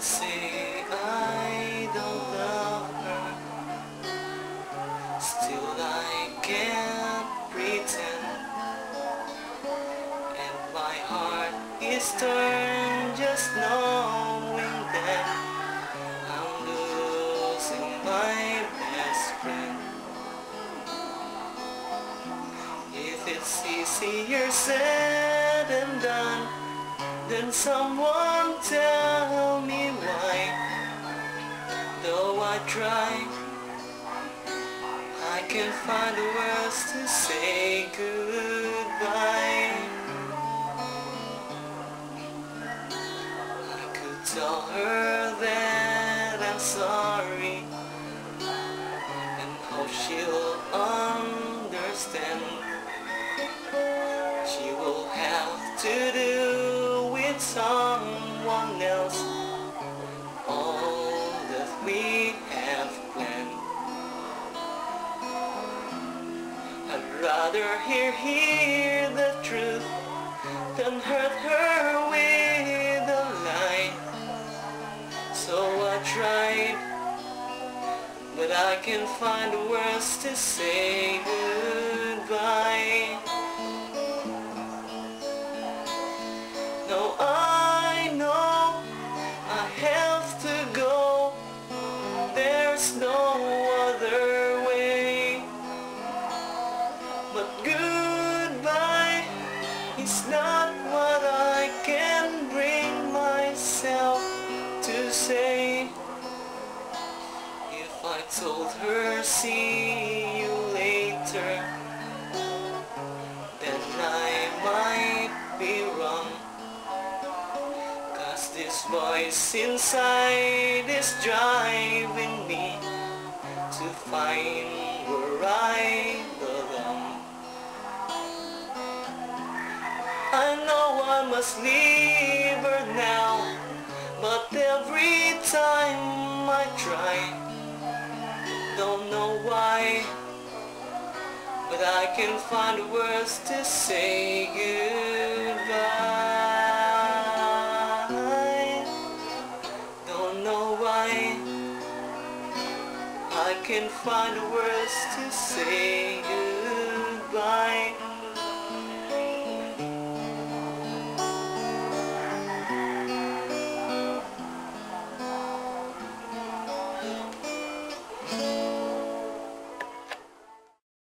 Say I don't love her Still I can't pretend. And my heart is torn just knowing that I'm losing my best friend. If it's easier said than done Then someone tell try. I can't find the words to say goodbye. I could tell her that I'm sorry And hope she'll understand. She will have to do with someone rather hear, hear the truth Than hurt her with a lie. So I tried But I can't find words to say goodbye is not what I can bring myself to say. If I told her see you later Then I might be wrong. Cause this voice inside is driving me To find where I belong I must leave her now. But every time I try Don't know why. But I can find words to say goodbye. Don't know why. I can find words to say goodbye